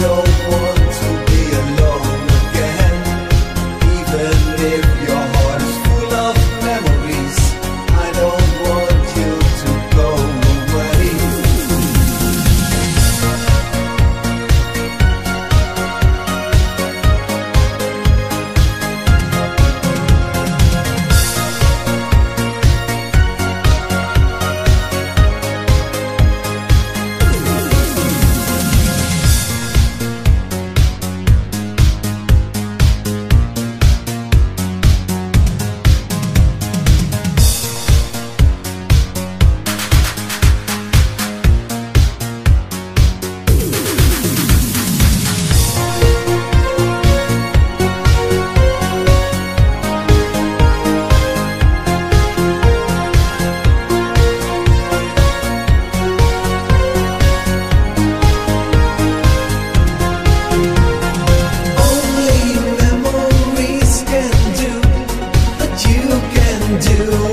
know. do.